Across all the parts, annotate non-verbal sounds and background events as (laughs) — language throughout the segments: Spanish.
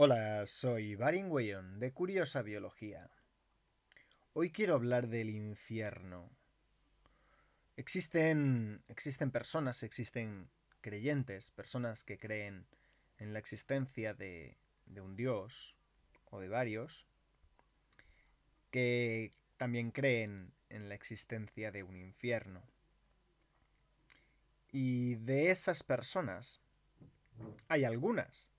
Hola, soy Barin Weyon de Curiosa Biología. Hoy quiero hablar del infierno. Existen, existen personas, existen creyentes, personas que creen en la existencia de, de un dios o de varios, que también creen en la existencia de un infierno. Y de esas personas hay algunas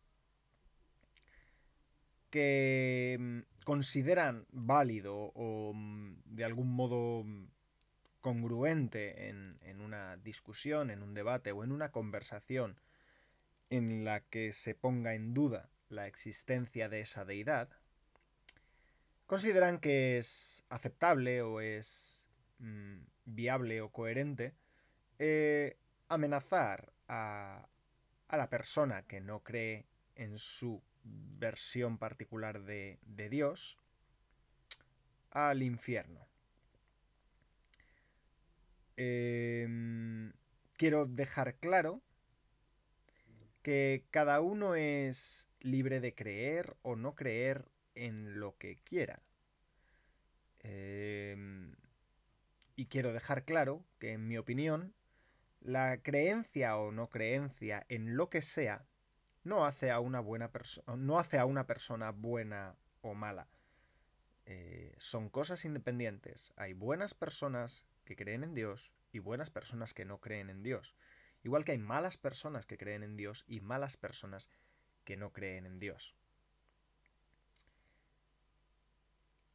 que mm, consideran válido o mm, de algún modo mm, congruente en, en, una discusión, en un debate o en una conversación en la que se ponga en duda la existencia de esa deidad, consideran que es aceptable o es viable o coherente eh, amenazar a, a la persona que no cree en su versión particular de, de Dios al infierno. Eh, quiero dejar claro que cada uno es libre de creer o no creer en lo que quiera. Eh, y quiero dejar claro que, en mi opinión, la creencia o no creencia en lo que sea no hace a una buena persona, no hace a una persona buena o mala. Eh, son cosas independientes. Hay buenas personas que creen en Dios y buenas personas que no creen en Dios. Igual que hay malas personas que creen en Dios y malas personas que no creen en Dios.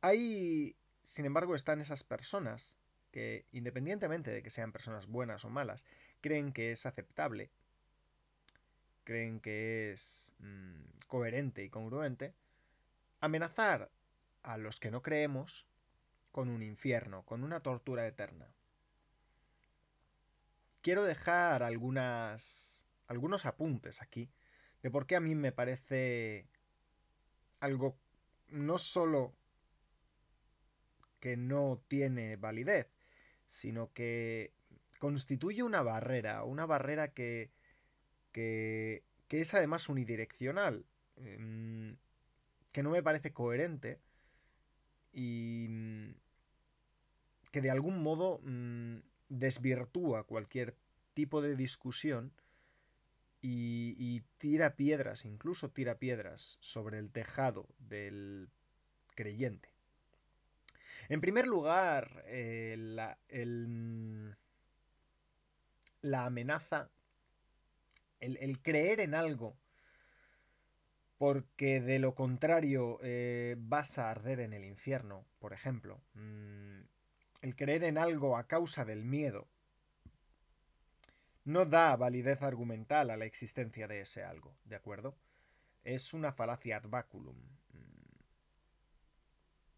Hay, sin embargo, están esas personas que, independientemente de que sean personas buenas o malas, creen que es aceptable creen que es mmm, coherente y congruente, amenazar a los que no creemos con un infierno, con una tortura eterna. Quiero dejar algunas, algunos apuntes aquí de por qué a mí me parece algo no solo que no tiene validez, sino que constituye una barrera, una barrera que que, es además unidireccional, eh, que no me parece coherente y mm, que de algún modo mmm, desvirtúa cualquier tipo de discusión y, tira piedras, incluso tira piedras sobre el tejado del creyente. En primer lugar, eh, el, la amenaza el, creer en algo porque de lo contrario eh, vas a arder en el infierno, por ejemplo. Mm, el creer en algo a causa del miedo no da validez argumental a la existencia de ese algo, ¿de acuerdo? Es una falacia ad baculum.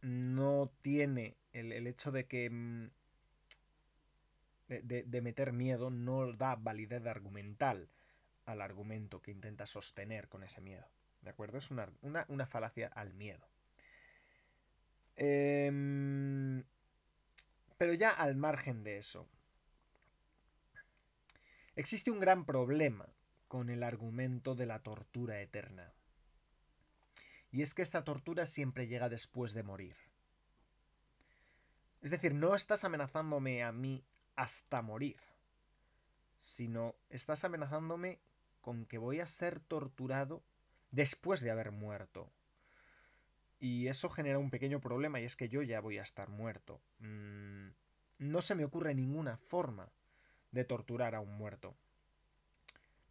Mm, no tiene el, el hecho de que... Mm, de meter miedo no da validez argumental al argumento que intenta sostener con ese miedo. ¿De acuerdo? Es una, una, falacia al miedo. Eh, pero ya al margen de eso. Existe un gran problema con el argumento de la tortura eterna. Y es que esta tortura siempre llega después de morir. Es decir, no estás amenazándome a mí hasta morir, sino estás amenazándome con que voy a ser torturado después de haber muerto. Y eso genera un pequeño problema y es que yo ya voy a estar muerto. Mm, no se me ocurre ninguna forma de torturar a un muerto.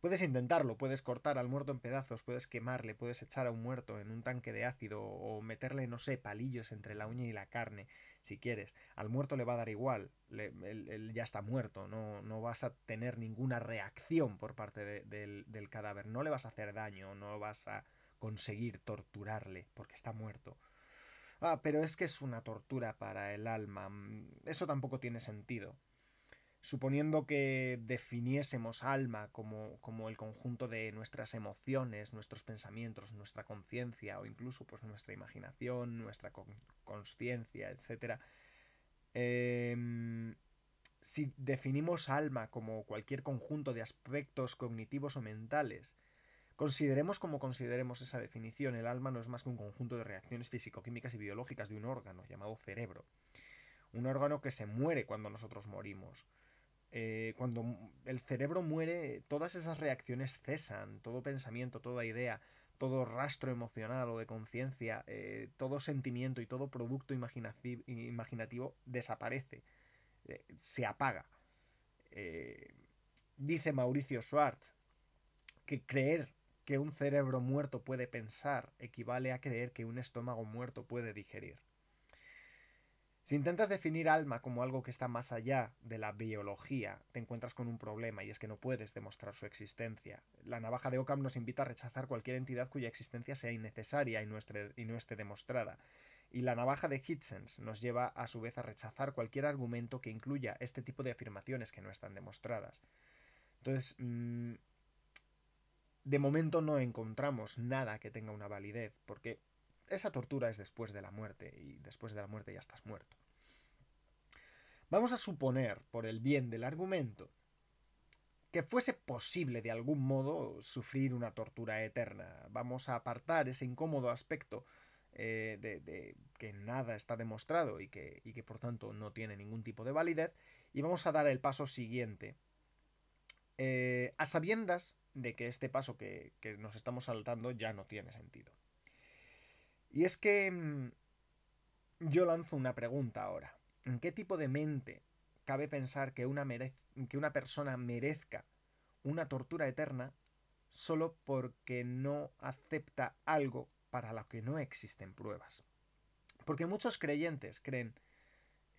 Puedes intentarlo, puedes cortar al muerto en pedazos, puedes quemarle, puedes echar a un muerto en un tanque de ácido o meterle, no sé, palillos entre la uña y la carne, si quieres. Al muerto le va a dar igual, le, él, ya está muerto, no, no, vas a tener ninguna reacción por parte de, del, del cadáver, no le vas a hacer daño, no vas a conseguir torturarle porque está muerto. Ah, pero es que es una tortura para el alma. Eso tampoco tiene sentido suponiendo que definiésemos alma como, como, el conjunto de nuestras emociones, nuestros pensamientos, nuestra conciencia o incluso pues nuestra imaginación, nuestra conciencia, etc. Eh, si definimos alma como cualquier conjunto de aspectos cognitivos o mentales, Consideremos como consideremos esa definición, el alma no es más que un conjunto de reacciones físico-químicas y biológicas de un órgano llamado cerebro. Un órgano que se muere cuando nosotros morimos. Eh, cuando el cerebro muere, todas esas reacciones cesan, todo pensamiento, toda idea, todo rastro emocional o de conciencia, eh, todo sentimiento y todo producto imaginativo desaparece, eh, se apaga. dice Mauricio Schwartz que creer que un cerebro muerto puede pensar equivale a creer que un estómago muerto puede digerir. Si intentas definir alma como algo que está más allá de la biología, te encuentras con un problema y es que no puedes demostrar su existencia. La navaja de Occam nos invita a rechazar cualquier entidad cuya existencia sea innecesaria y no esté, demostrada. Y la navaja de Hitchens nos lleva a su vez a rechazar cualquier argumento que incluya este tipo de afirmaciones que no están demostradas. Entonces, mm, de momento no encontramos nada que tenga una validez, porque esa tortura es después de la muerte y después de la muerte ya estás muerto. Vamos a suponer, por el bien del argumento, que fuese posible de algún modo sufrir una tortura eterna. Vamos a apartar ese incómodo aspecto eh, de, que nada está demostrado y que, y que por tanto no tiene ningún tipo de validez y vamos a dar el paso siguiente. Eh, a sabiendas de que este paso que nos estamos saltando ya no tiene sentido. Y es que mm, yo lanzo una pregunta ahora. ¿En qué tipo de mente cabe pensar que una, que una persona merezca una tortura eterna solo porque no acepta algo para lo que no existen pruebas? Porque muchos creyentes creen,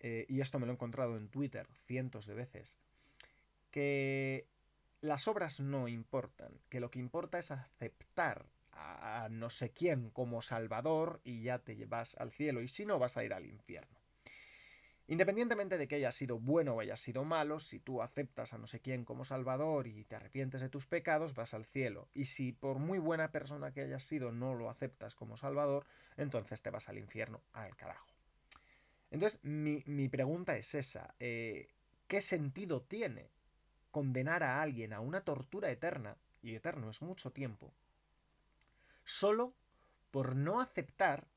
eh, y esto me lo he encontrado en Twitter cientos de veces, que las obras no importan, que lo que importa es aceptar a no sé quién como Salvador y ya te vas al cielo y si no vas a ir al infierno. Independientemente de que hayas sido bueno o hayas sido malo, si tú aceptas a no sé quién como Salvador y te arrepientes de tus pecados, vas al cielo. Y si por muy buena persona que hayas sido no lo aceptas como Salvador, entonces te vas al infierno, al carajo. Entonces, mi, pregunta es esa. Eh, ¿Qué sentido tiene condenar a alguien a una tortura eterna, y eterno es mucho tiempo, solo por no aceptar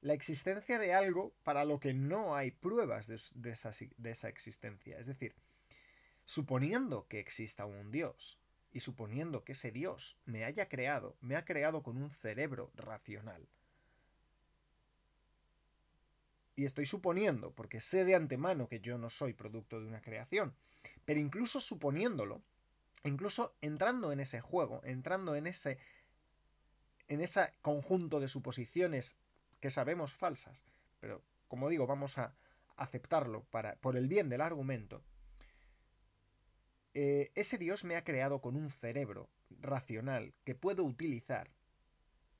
la existencia de algo para lo que no hay pruebas de, esa, existencia. Es decir, suponiendo que exista un Dios y suponiendo que ese Dios me haya creado, me ha creado con un cerebro racional. Y estoy suponiendo, porque sé de antemano que yo no soy producto de una creación, pero incluso suponiéndolo, incluso entrando en ese juego, entrando en ese en ese conjunto de suposiciones que sabemos falsas, pero como digo, vamos a aceptarlo para, por el bien del argumento, eh, ese Dios me ha creado con un cerebro racional que puedo utilizar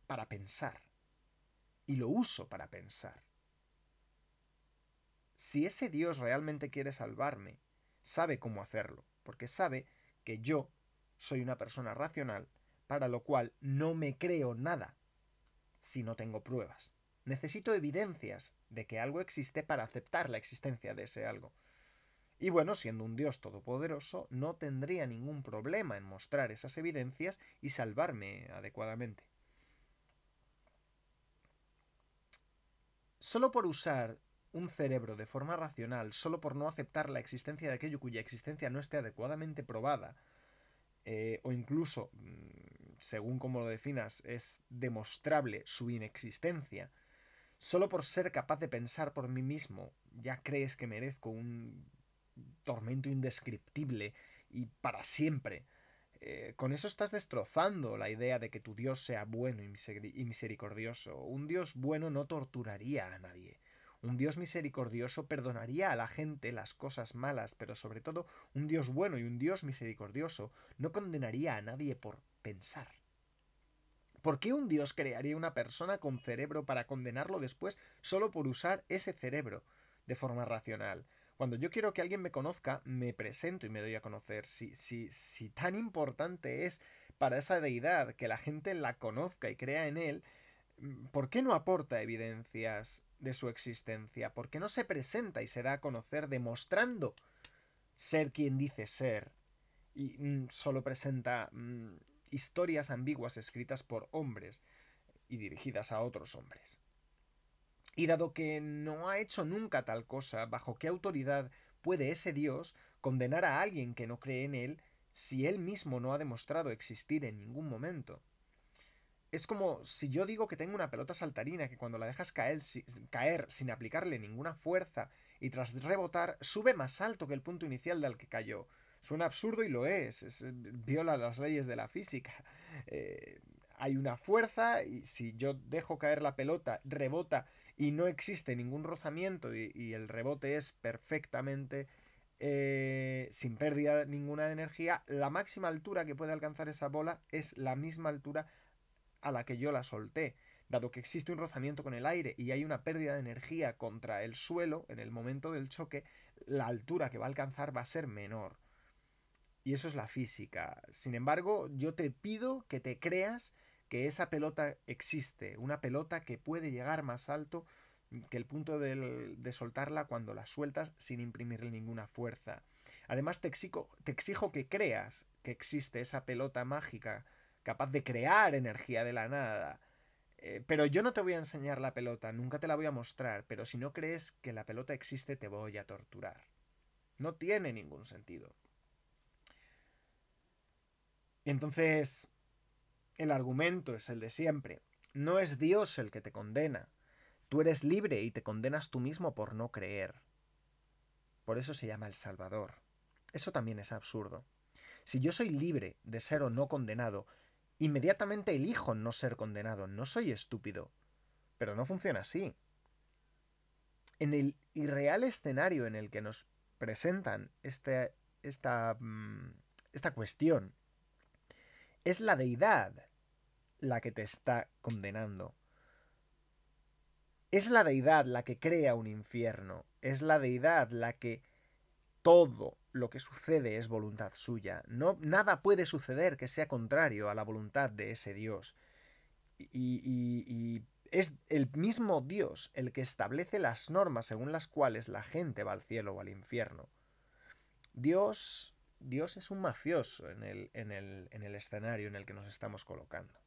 para pensar. Y lo uso para pensar. Si ese Dios realmente quiere salvarme, sabe cómo hacerlo, porque sabe que yo soy una persona racional para lo cual no me creo nada si no tengo pruebas. Necesito evidencias de que algo existe para aceptar la existencia de ese algo. Y bueno, siendo un Dios todopoderoso, no tendría ningún problema en mostrar esas evidencias y salvarme adecuadamente. Solo por usar un cerebro de forma racional, solo por no aceptar la existencia de aquello cuya existencia no esté adecuadamente probada, eh, o incluso mm, según como lo definas, es demostrable su inexistencia, solo por ser capaz de pensar por mí mismo, ya crees que merezco un tormento indescriptible y para siempre. Eh, con eso estás destrozando la idea de que tu Dios sea bueno y misericordioso. Un Dios bueno no torturaría a nadie. Un Dios misericordioso perdonaría a la gente las cosas malas, pero sobre todo un Dios bueno y un Dios misericordioso no condenaría a nadie por pensar. ¿Por qué un dios crearía una persona con cerebro para condenarlo después solo por usar ese cerebro de forma racional? Cuando yo quiero que alguien me conozca, me presento y me doy a conocer. Si, si, si tan importante es para esa deidad que la gente la conozca y crea en él, ¿por qué no aporta evidencias de su existencia? ¿Por qué no se presenta y se da a conocer demostrando ser quien dice ser? Y mm, solo presenta mm, historias ambiguas escritas por hombres y dirigidas a otros hombres. Y dado que no ha hecho nunca tal cosa, ¿bajo qué autoridad puede ese Dios condenar a alguien que no cree en él si él mismo no ha demostrado existir en ningún momento? Es como si yo digo que tengo una pelota saltarina que cuando la dejas caer, caer sin aplicarle ninguna fuerza y tras rebotar sube más alto que el punto inicial del que cayó. Suena absurdo y lo es, viola las leyes de la física. Eh, hay una fuerza y si yo dejo caer la pelota, rebota y no existe ningún rozamiento y, el rebote es perfectamente eh, sin pérdida ninguna de energía, la máxima altura que puede alcanzar esa bola es la misma altura a la que yo la solté. Dado que existe un rozamiento con el aire y hay una pérdida de energía contra el suelo en el momento del choque, la altura que va a alcanzar va a ser menor. Y eso es la física. Sin embargo, yo te pido que te creas que esa pelota existe, una pelota que puede llegar más alto que el punto de, soltarla cuando la sueltas sin imprimirle ninguna fuerza. Además te exijo, te exijo que creas que existe esa pelota mágica capaz de crear energía de la nada. Eh, pero yo no te voy a enseñar la pelota, nunca te la voy a mostrar, pero si no crees que la pelota existe te voy a torturar. No tiene ningún sentido. Entonces, el argumento es el de siempre. No es Dios el que te condena. Tú eres libre y te condenas tú mismo por no creer. Por eso se llama el Salvador. Eso también es absurdo. Si yo soy libre de ser o no condenado, inmediatamente elijo no ser condenado. No soy estúpido. Pero no funciona así. En el irreal escenario en el que nos presentan este, esta, mm, esta cuestión, es la deidad la que te está condenando. Es la deidad la que crea un infierno. Es la deidad la que todo lo que sucede es voluntad suya. No, nada puede suceder que sea contrario a la voluntad de ese Dios. Y, y, es el mismo Dios el que establece las normas según las cuales la gente va al cielo o al infierno. Dios, Dios es un mafioso en el, en el, en el escenario en el que nos estamos colocando.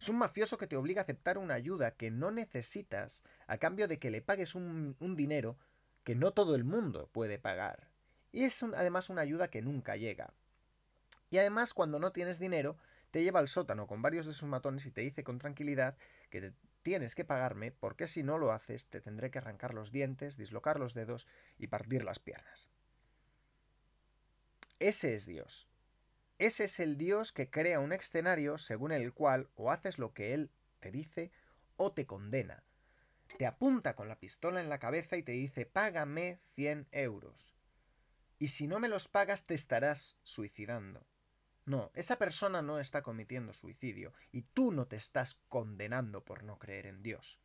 Es un mafioso que te obliga a aceptar una ayuda que no necesitas a cambio de que le pagues un, dinero que no todo el mundo puede pagar. Y es además una ayuda que nunca llega. Y además cuando no tienes dinero, te lleva al sótano con varios de sus matones y te dice con tranquilidad que tienes que pagarme porque si no lo haces te tendré que arrancar los dientes, dislocar los dedos y partir las piernas. Ese es Dios. Ese es el Dios que crea un escenario según el cual o haces lo que Él te dice o te condena. Te apunta con la pistola en la cabeza y te dice págame 100 euros. Y si no me los pagas te estarás suicidando. No, esa persona no está cometiendo suicidio y tú no te estás condenando por no creer en Dios.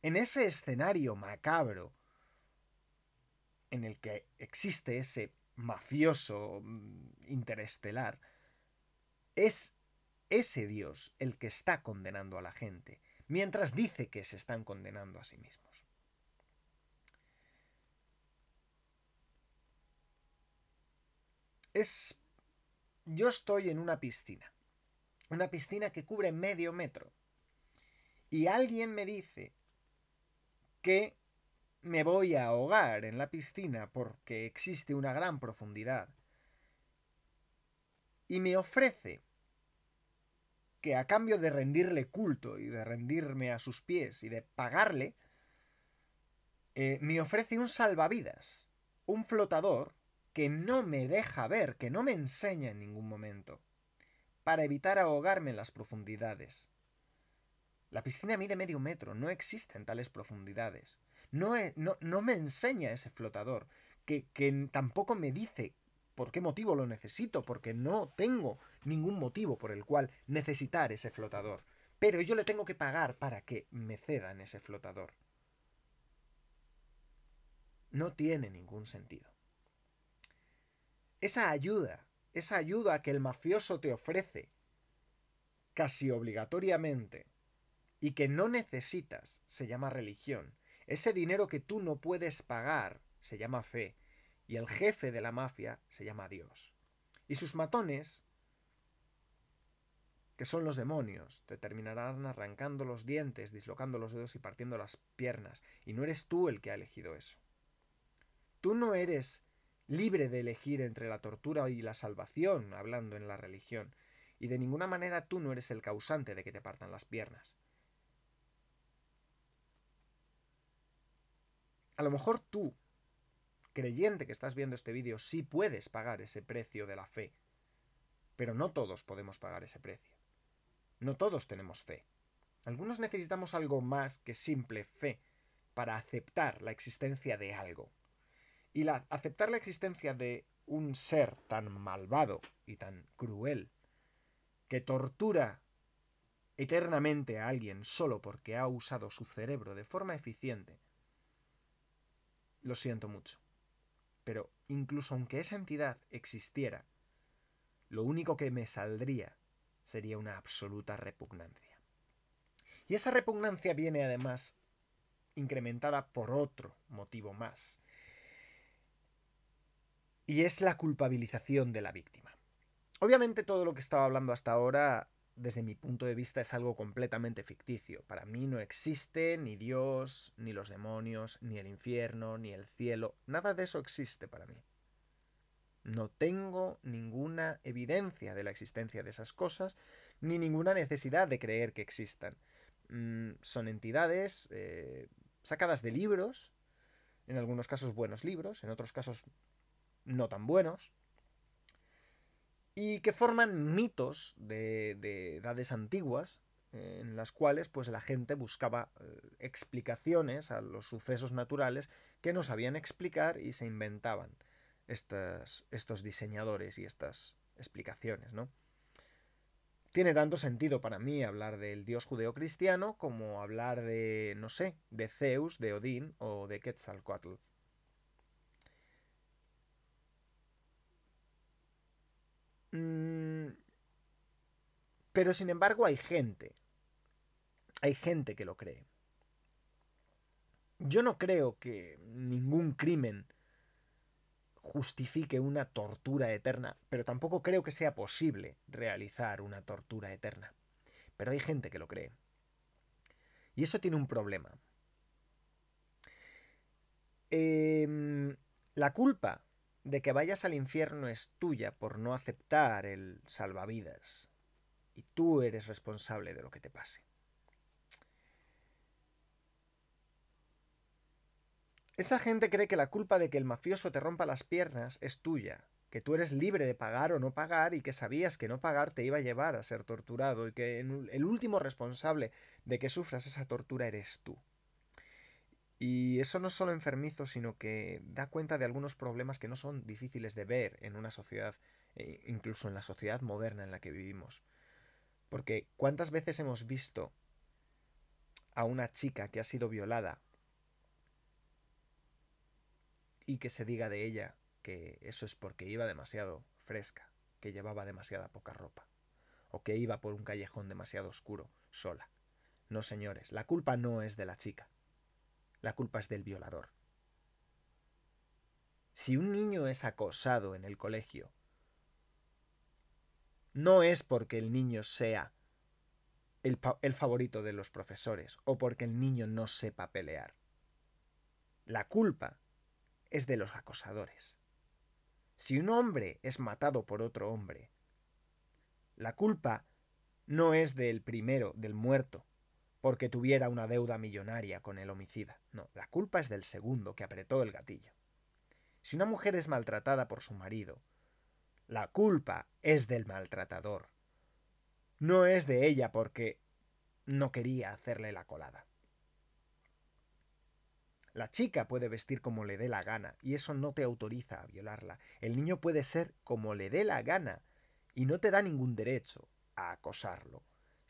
En ese escenario macabro en el que existe ese mafioso mm, interestelar, es ese Dios el que está condenando a la gente, mientras dice que se están condenando a sí mismos. Es... Yo estoy en una piscina, una piscina que cubre medio metro, y alguien me dice que me voy a ahogar en la piscina porque existe una gran profundidad. Y me ofrece que a cambio de rendirle culto y de rendirme a sus pies y de pagarle, eh, me ofrece un salvavidas, un flotador que no me deja ver, que no me enseña en ningún momento, para evitar ahogarme en las profundidades. La piscina mide medio metro, no existen tales profundidades no, no, me enseña ese flotador, que, que tampoco me dice por qué motivo lo necesito, porque no tengo ningún motivo por el cual necesitar ese flotador. Pero yo le tengo que pagar para que me cedan ese flotador. No tiene ningún sentido. Esa ayuda, esa ayuda que el mafioso te ofrece, casi obligatoriamente, y que no necesitas, se llama religión. Ese dinero que tú no puedes pagar se llama fe, y el jefe de la mafia se llama Dios. Y sus matones que son los demonios. Te terminarán arrancando los dientes, dislocando los dedos y partiendo las piernas. Y no eres tú el que ha elegido eso. Tú no eres libre de elegir entre la tortura y la salvación, hablando en la religión. Y de ninguna manera tú no eres el causante de que te partan las piernas. A lo mejor tú, creyente que estás viendo este vídeo, sí puedes pagar ese precio de la fe. Pero no todos podemos pagar ese precio. No todos tenemos fe. Algunos necesitamos algo más que simple fe para aceptar la existencia de algo. Y la, aceptar la existencia de un ser tan malvado y tan cruel que tortura eternamente a alguien solo porque ha usado su cerebro de forma eficiente, lo siento mucho. Pero incluso aunque esa entidad existiera, lo único que me saldría sería una absoluta repugnancia. Y esa repugnancia viene además incrementada por otro motivo más. Y es la culpabilización de la víctima. Obviamente todo lo que estaba hablando hasta ahora, desde mi punto de vista, es algo completamente ficticio. Para mí no existe ni Dios, ni los demonios, ni el infierno, ni el cielo. Nada de eso existe para mí. No tengo ninguna evidencia de la existencia de esas cosas, ni ninguna necesidad de creer que existan. Mm, son entidades eh, sacadas de libros, en algunos casos buenos libros, en otros casos no tan buenos, y que forman mitos de, edades antiguas, en las cuales pues la gente buscaba eh, explicaciones a los sucesos naturales que no sabían explicar y se inventaban estos diseñadores y estas explicaciones, ¿no? Tiene tanto sentido para mí hablar del dios judeocristiano como hablar de, no sé, de Zeus, de Odín o de Quetzalcoatl. Pero sin embargo hay gente, hay gente que lo cree. Yo no creo que ningún crimen justifique una tortura eterna, pero tampoco creo que sea posible realizar una tortura eterna. Pero hay gente que lo cree. Y eso tiene un problema. Em, la culpa de que vayas al infierno es tuya por no aceptar el salvavidas. Y tú eres responsable de lo que te pase. Esa gente cree que la culpa de que el mafioso te rompa las piernas es tuya, que tú eres libre de pagar o no pagar y que sabías que no pagar te iba a llevar a ser torturado y que el último responsable de que sufras esa tortura eres tú. Y eso no es solo enfermizo, sino que da cuenta de algunos problemas que no son difíciles de ver en una sociedad, e incluso en la sociedad moderna en la que vivimos. Porque ¿cuántas veces hemos visto a una chica que ha sido violada y que se diga de ella que eso es porque iba demasiado fresca, que llevaba demasiada poca ropa, o que iba por un callejón demasiado oscuro, sola. No, señores, la culpa no es de la chica, la culpa es del violador. Si un niño es acosado en el colegio, no es porque el niño sea el, el, favorito de los profesores o porque el niño no sepa pelear. La culpa es de los acosadores. Si un hombre es matado por otro hombre, la culpa no es del primero, del muerto, porque tuviera una deuda millonaria con el homicida. No, la culpa es del segundo que apretó el gatillo. Si una mujer es maltratada por su marido, la culpa es del maltratador. No es de ella porque no quería hacerle la colada. La chica puede vestir como le dé la gana y eso no te autoriza a violarla. El niño puede ser como le dé la gana y no te da ningún derecho a acosarlo.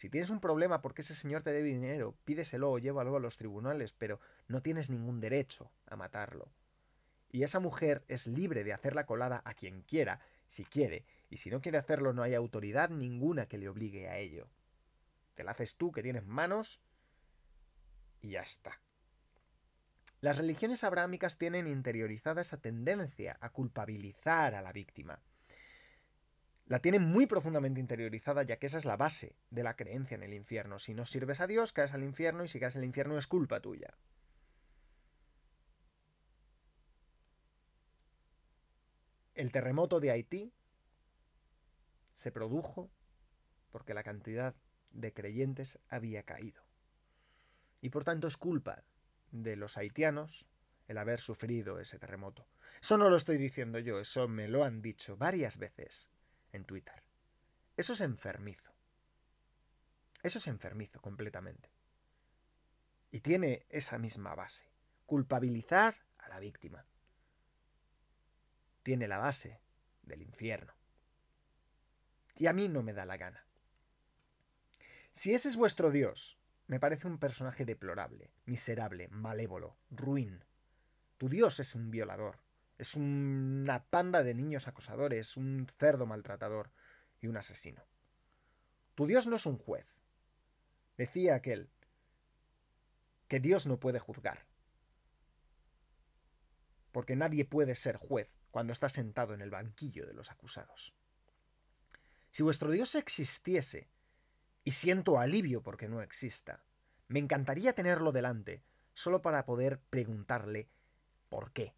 Si tienes un problema porque ese señor te debe dinero, pídeselo o llévalo a los tribunales, pero no tienes ningún derecho a matarlo. Y esa mujer es libre de hacer la colada a quien quiera, si quiere, y si no quiere hacerlo no hay autoridad ninguna que le obligue a ello. Te la haces tú que tienes manos y ya está. Las religiones abrahámicas tienen interiorizada esa tendencia a culpabilizar a la víctima. La tiene muy profundamente interiorizada, ya que esa es la base de la creencia en el infierno. Si no sirves a Dios, caes al infierno, y si caes al infierno es culpa tuya. El terremoto de Haití se produjo porque la cantidad de creyentes había caído. Y por tanto es culpa de los haitianos el haber sufrido ese terremoto. Eso no lo estoy diciendo yo, eso me lo han dicho varias veces en Twitter. Eso es enfermizo. Eso es enfermizo completamente. Y tiene esa misma base. Culpabilizar a la víctima. Tiene la base del infierno. Y a mí no me da la gana. Si ese es vuestro Dios, me parece un personaje deplorable, miserable, malévolo, ruin. Tu Dios es un violador, es una panda de niños acosadores, un cerdo maltratador y un asesino. Tu Dios no es un juez. Decía aquel que Dios no puede juzgar. Porque nadie puede ser juez cuando está sentado en el banquillo de los acusados. Si vuestro Dios existiese, y siento alivio porque no exista. Me encantaría tenerlo delante, solo para poder preguntarle por qué.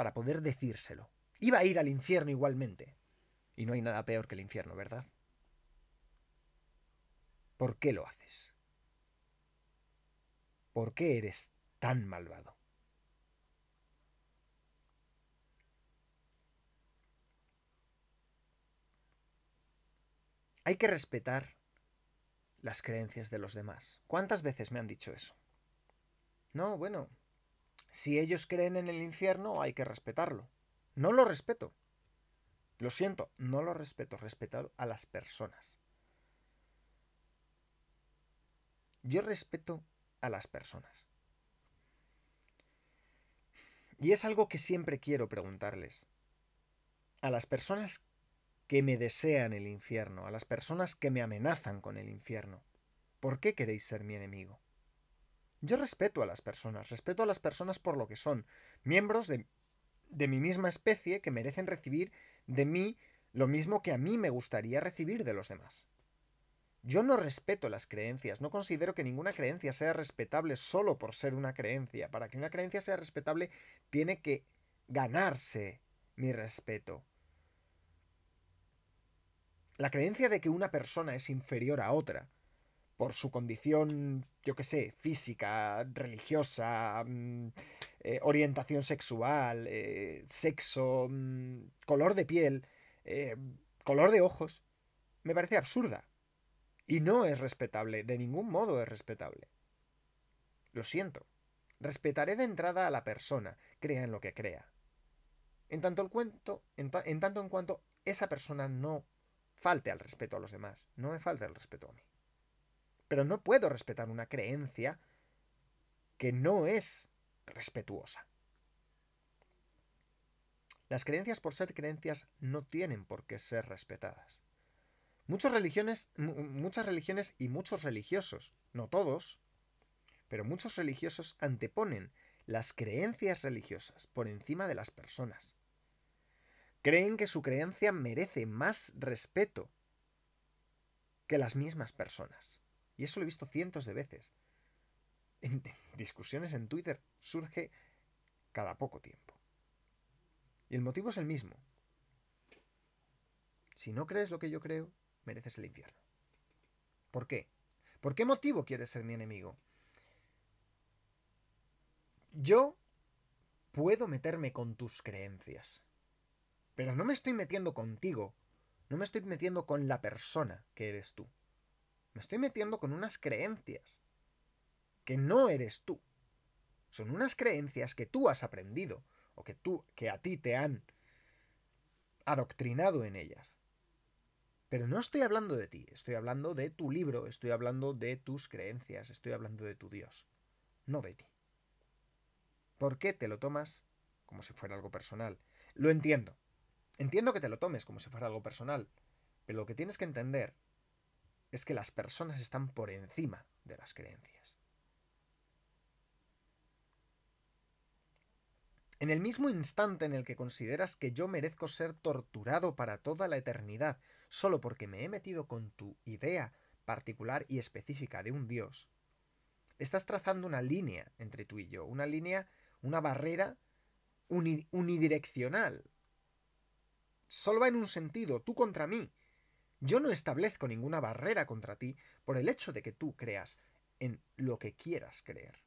Para poder decírselo. Iba a ir al infierno igualmente. Y no hay nada peor que el infierno, ¿verdad? ¿Por qué lo haces? ¿Por qué eres tan malvado? Hay que respetar las creencias de los demás. ¿Cuántas veces me han dicho eso? No, bueno, si ellos creen en el infierno hay que respetarlo. No lo respeto. Lo siento, no lo respeto, respeto a las personas. Yo respeto a las personas. Y es algo que siempre quiero preguntarles. A las personas que me desean el infierno, a las personas que me amenazan con el infierno. ¿Por qué queréis ser mi enemigo? Yo respeto a las personas, respeto a las personas por lo que son, miembros de, mi misma especie que merecen recibir de mí lo mismo que a mí me gustaría recibir de los demás. Yo no respeto las creencias, no considero que ninguna creencia sea respetable solo por ser una creencia. Para que una creencia sea respetable tiene que ganarse mi respeto. La creencia de que una persona es inferior a otra por su condición, yo qué sé, física, religiosa, mm, eh, orientación sexual, eh, sexo, mm, color de piel, eh, color de ojos, me parece absurda. Y no es respetable, de ningún modo es respetable. Lo siento. Respetaré de entrada a la persona, crea en lo que crea. En tanto, el cuento, en tanto en cuanto esa persona no falte al respeto a los demás, no me falta el respeto a mí. Pero no puedo respetar una creencia que no es respetuosa. Las creencias por ser creencias no tienen por qué ser respetadas. Muchas religiones, muchas religiones y muchos religiosos, no todos, pero muchos religiosos anteponen las creencias religiosas por encima de las personas. Creen que su creencia merece más respeto que las mismas personas. Y eso lo he visto cientos de veces. En (laughs) discusiones en Twitter surge cada poco tiempo. Y el motivo es el mismo. Si no crees lo que yo creo, mereces el infierno. ¿Por qué? ¿Por qué motivo quieres ser mi enemigo? Yo puedo meterme con tus creencias. Pero no me estoy metiendo contigo, no me estoy metiendo con la persona que eres tú. Me estoy metiendo con unas creencias que no eres tú. Son unas creencias que tú has aprendido o que tú que a ti te han adoctrinado en ellas. Pero no estoy hablando de ti, estoy hablando de tu libro, estoy hablando de tus creencias, estoy hablando de tu Dios, no de ti. ¿Por qué te lo tomas como si fuera algo personal? Lo entiendo, Entiendo que te lo tomes como si fuera algo personal, pero lo que tienes que entender es que las personas están por encima de las creencias. En el mismo instante en el que consideras que yo merezco ser torturado para toda la eternidad solo porque me he metido con tu idea particular y específica de un Dios, estás trazando una línea entre tú y yo, una línea, una barrera unidireccional. Solo va en un sentido, tú contra mí. Yo no establezco ninguna barrera contra ti por el hecho de que tú creas en lo que quieras creer.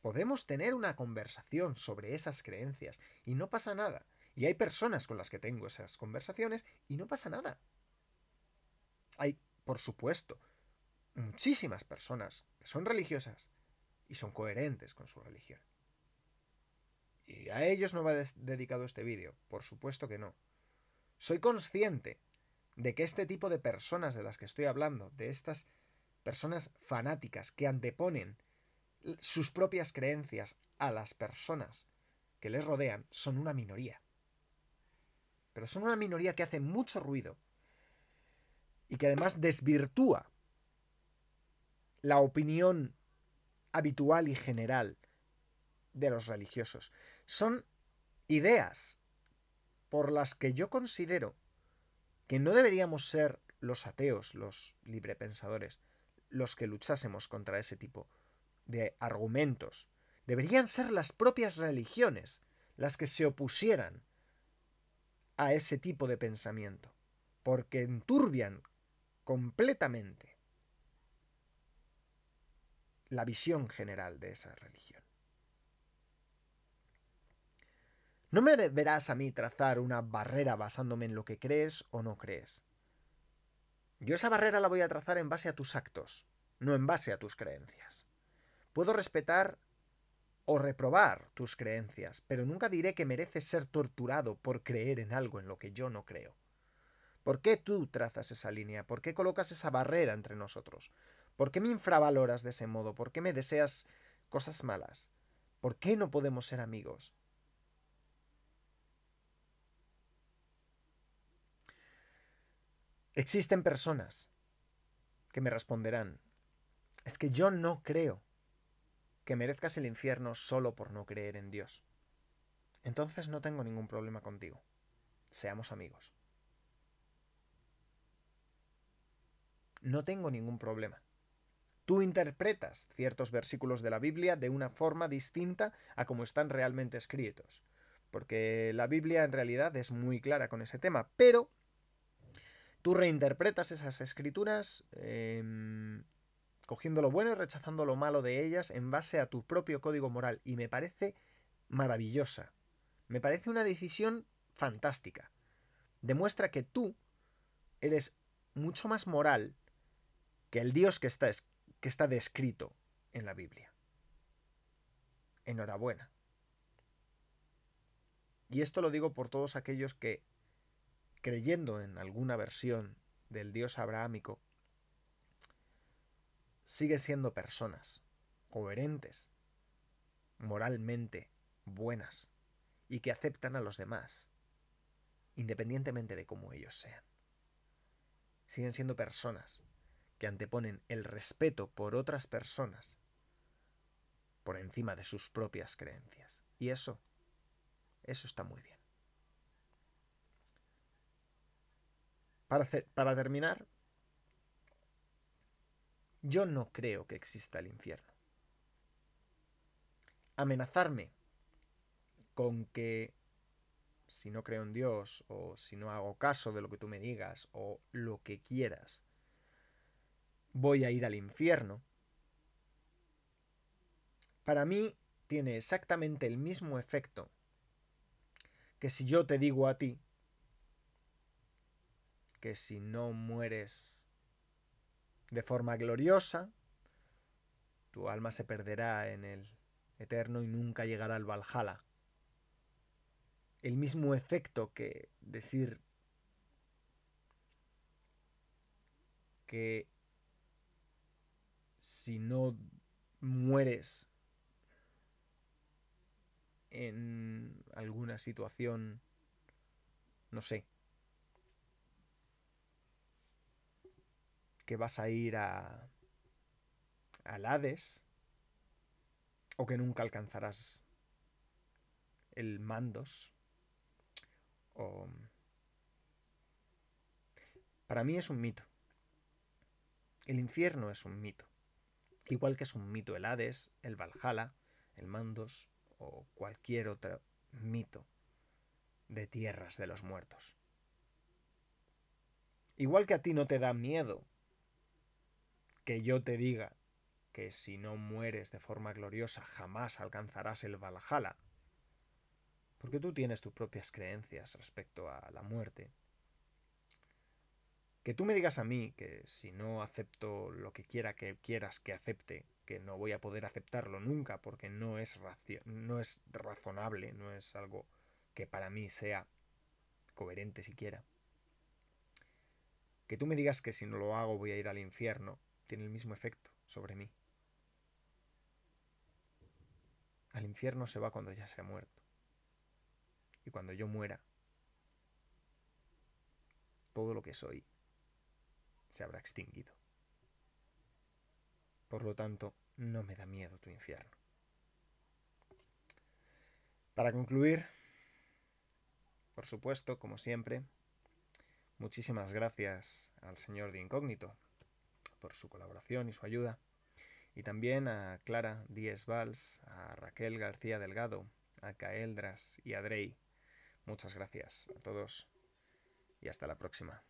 Podemos tener una conversación sobre esas creencias y no pasa nada. Y hay personas con las que tengo esas conversaciones y no pasa nada. Hay, por supuesto, muchísimas personas que son religiosas y son coherentes con su religión. Y a ellos no va dedicado este vídeo, por supuesto que no. Soy consciente de que este tipo de personas de las que estoy hablando, de estas personas fanáticas que anteponen sus propias creencias a las personas que les rodean, son una minoría. Pero son una minoría que hace mucho ruido y que además desvirtúa la opinión habitual y general de los religiosos. Son ideas por las que yo considero que no deberíamos ser los ateos, los librepensadores, los que luchásemos contra ese tipo de argumentos. Deberían ser las propias religiones las que se opusieran a ese tipo de pensamiento, porque enturbian completamente la visión general de esa religión. No me verás a mí trazar una barrera basándome en lo que crees o no crees. Yo esa barrera la voy a trazar en base a tus actos, no en base a tus creencias. Puedo respetar o reprobar tus creencias, pero nunca diré que mereces ser torturado por creer en algo en lo que yo no creo. ¿Por qué tú trazas esa línea? ¿Por qué colocas esa barrera entre nosotros? ¿Por qué me infravaloras de ese modo? ¿Por qué me deseas cosas malas? ¿Por qué no podemos ser amigos? Existen personas que me responderán, es que yo no creo que merezcas el infierno solo por no creer en Dios. Entonces no tengo ningún problema contigo. Seamos amigos. No tengo ningún problema. Tú interpretas ciertos versículos de la Biblia de una forma distinta a como están realmente escritos. Porque la Biblia en realidad es muy clara con ese tema, pero tú reinterpretas esas escrituras em, cogiendo lo bueno y rechazando lo malo de ellas en base a tu propio código moral. Y me parece maravillosa. Me parece una decisión fantástica. Demuestra que tú eres mucho más moral que el Dios que está, que está descrito en la Biblia. Enhorabuena. Y esto lo digo por todos aquellos que, creyendo en alguna versión del Dios abrahámico, sigue siendo personas coherentes, moralmente buenas y que aceptan a los demás, independientemente de cómo ellos sean. Siguen siendo personas que anteponen el respeto por otras personas por encima de sus propias creencias. Y eso, eso está muy bien. Para, terminar, yo no creo que exista el infierno. Amenazarme con que si no creo en Dios o si no hago caso de lo que tú me digas o lo que quieras, voy a ir al infierno, para mí tiene exactamente el mismo efecto que si yo te digo a ti que si no mueres de forma gloriosa, tu alma se perderá en el eterno y nunca llegará al Valhalla. El mismo efecto que decir que si no mueres en alguna situación, no sé, que vas a ir a al Hades o que nunca alcanzarás el mandos, o... Para mí es un mito. El infierno es un mito. Igual que es un mito el Hades, el Valhalla, el Mandos o cualquier otro mito de tierras de los muertos. Igual que a ti no te da miedo que yo te diga que si no mueres de forma gloriosa jamás alcanzarás el Valhalla, porque tú tienes tus propias creencias respecto a la muerte. Que tú me digas a mí que si no acepto lo que quiera que quieras que acepte, que no voy a poder aceptarlo nunca porque no es, no es razonable, no es algo que para mí sea coherente siquiera. Que tú me digas que si no lo hago voy a ir al infierno, tiene el mismo efecto sobre mí. Al infierno se va cuando ya se ha muerto. Y cuando yo muera, todo lo que soy se habrá extinguido. Por lo tanto, no me da miedo tu infierno. Para concluir, por supuesto, como siempre, muchísimas gracias al señor de Incógnito por su colaboración y su ayuda, y también a Clara Díez Valls, a Raquel García Delgado, a Caeldras y a Drey. Muchas gracias a todos y hasta la próxima.